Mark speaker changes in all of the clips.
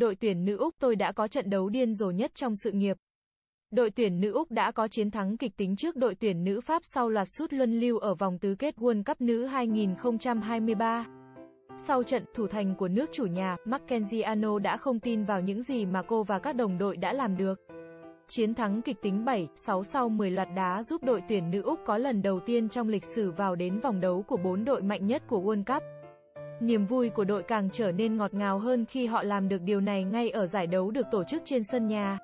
Speaker 1: đội tuyển nữ Úc tôi đã có trận đấu điên rồ nhất trong sự nghiệp. Đội tuyển nữ Úc đã có chiến thắng kịch tính trước đội tuyển nữ Pháp sau loạt sút luân lưu ở vòng tứ kết World Cup nữ 2023. Sau trận, thủ thành của nước chủ nhà, Mackenzie Ano đã không tin vào những gì mà cô và các đồng đội đã làm được. Chiến thắng kịch tính 7-6 sau 10 loạt đá giúp đội tuyển nữ Úc có lần đầu tiên trong lịch sử vào đến vòng đấu của bốn đội mạnh nhất của World Cup. Niềm vui của đội càng trở nên ngọt ngào hơn khi họ làm được điều này ngay ở giải đấu được tổ chức trên sân nhà.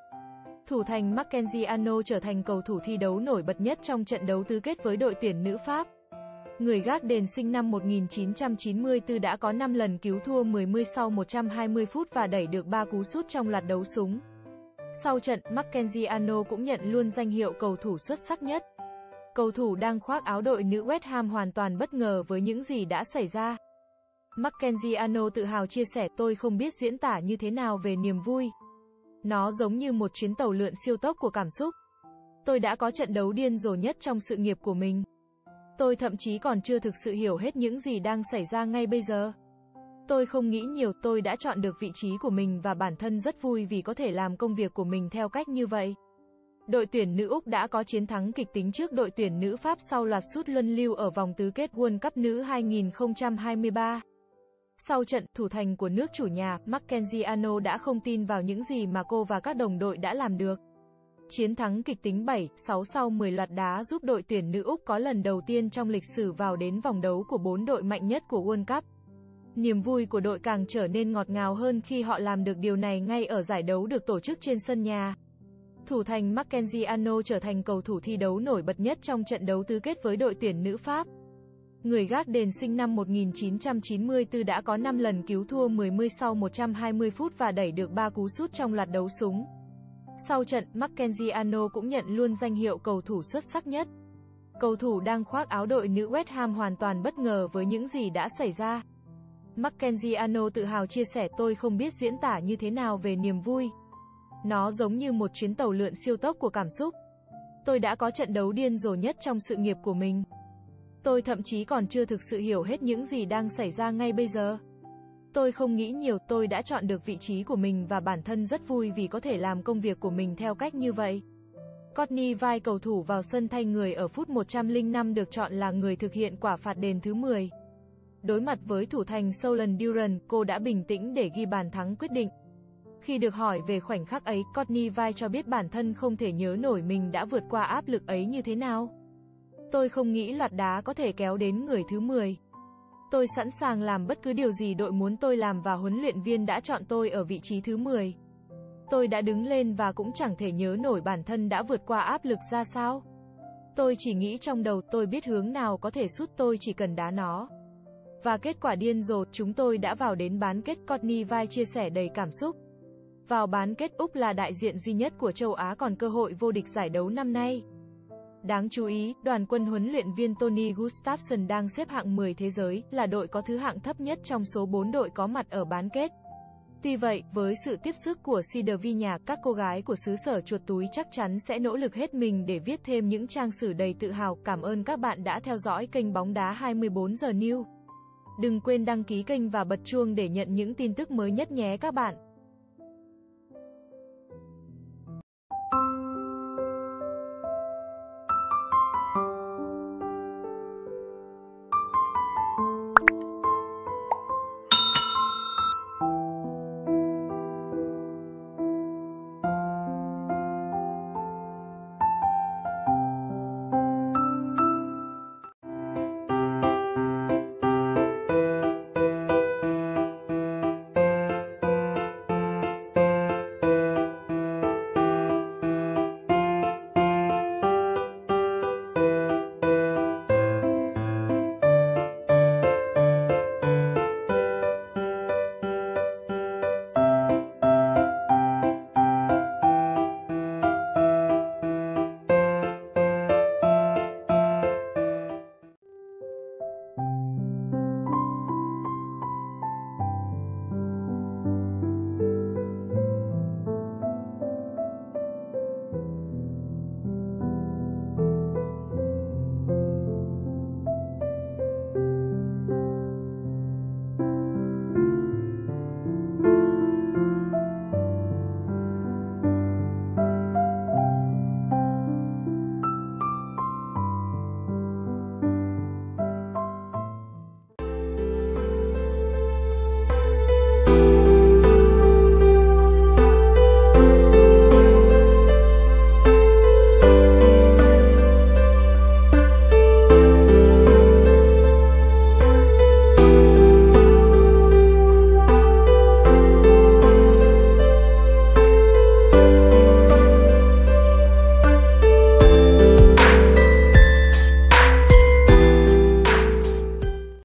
Speaker 1: Thủ thành Mackenzie Ano trở thành cầu thủ thi đấu nổi bật nhất trong trận đấu tứ kết với đội tuyển nữ Pháp. Người gác đền sinh năm 1994 đã có 5 lần cứu thua 10 sau 120 phút và đẩy được 3 cú sút trong loạt đấu súng. Sau trận, Mackenzie Ano cũng nhận luôn danh hiệu cầu thủ xuất sắc nhất. Cầu thủ đang khoác áo đội nữ West Ham hoàn toàn bất ngờ với những gì đã xảy ra. Mackenzie Ano tự hào chia sẻ tôi không biết diễn tả như thế nào về niềm vui. Nó giống như một chuyến tàu lượn siêu tốc của cảm xúc. Tôi đã có trận đấu điên rồ nhất trong sự nghiệp của mình. Tôi thậm chí còn chưa thực sự hiểu hết những gì đang xảy ra ngay bây giờ. Tôi không nghĩ nhiều, tôi đã chọn được vị trí của mình và bản thân rất vui vì có thể làm công việc của mình theo cách như vậy. Đội tuyển nữ Úc đã có chiến thắng kịch tính trước đội tuyển nữ Pháp sau loạt sút luân lưu ở vòng tứ kết World Cup nữ 2023. Sau trận, thủ thành của nước chủ nhà, Mackenzie đã không tin vào những gì mà cô và các đồng đội đã làm được. Chiến thắng kịch tính 7-6 sau 10 loạt đá giúp đội tuyển nữ Úc có lần đầu tiên trong lịch sử vào đến vòng đấu của bốn đội mạnh nhất của World Cup. Niềm vui của đội càng trở nên ngọt ngào hơn khi họ làm được điều này ngay ở giải đấu được tổ chức trên sân nhà. Thủ thành Mackenzie Ano trở thành cầu thủ thi đấu nổi bật nhất trong trận đấu tứ kết với đội tuyển nữ Pháp. Người gác đền sinh năm 1994 đã có 5 lần cứu thua 10 sau 120 phút và đẩy được 3 cú sút trong loạt đấu súng. Sau trận, Mackenzie cũng nhận luôn danh hiệu cầu thủ xuất sắc nhất. Cầu thủ đang khoác áo đội nữ West Ham hoàn toàn bất ngờ với những gì đã xảy ra. Mackenzie tự hào chia sẻ tôi không biết diễn tả như thế nào về niềm vui. Nó giống như một chuyến tàu lượn siêu tốc của cảm xúc. Tôi đã có trận đấu điên rồ nhất trong sự nghiệp của mình. Tôi thậm chí còn chưa thực sự hiểu hết những gì đang xảy ra ngay bây giờ. Tôi không nghĩ nhiều, tôi đã chọn được vị trí của mình và bản thân rất vui vì có thể làm công việc của mình theo cách như vậy. Courtney vai cầu thủ vào sân thay người ở phút 105 được chọn là người thực hiện quả phạt đền thứ 10. Đối mặt với thủ thành Solon Duran, cô đã bình tĩnh để ghi bàn thắng quyết định. Khi được hỏi về khoảnh khắc ấy, Courtney vai cho biết bản thân không thể nhớ nổi mình đã vượt qua áp lực ấy như thế nào. Tôi không nghĩ loạt đá có thể kéo đến người thứ 10. Tôi sẵn sàng làm bất cứ điều gì đội muốn tôi làm và huấn luyện viên đã chọn tôi ở vị trí thứ 10. Tôi đã đứng lên và cũng chẳng thể nhớ nổi bản thân đã vượt qua áp lực ra sao. Tôi chỉ nghĩ trong đầu tôi biết hướng nào có thể sút tôi chỉ cần đá nó. Và kết quả điên rồ, chúng tôi đã vào đến bán kết Courtney Vai chia sẻ đầy cảm xúc. Vào bán kết Úc là đại diện duy nhất của châu Á còn cơ hội vô địch giải đấu năm nay. Đáng chú ý, đoàn quân huấn luyện viên Tony Gustafsson đang xếp hạng 10 thế giới, là đội có thứ hạng thấp nhất trong số 4 đội có mặt ở bán kết. Tuy vậy, với sự tiếp sức của Sidervinya, các cô gái của xứ sở chuột túi chắc chắn sẽ nỗ lực hết mình để viết thêm những trang sử đầy tự hào. Cảm ơn các bạn đã theo dõi kênh bóng đá 24 giờ New. Đừng quên đăng ký kênh và bật chuông để nhận những tin tức mới nhất nhé các bạn.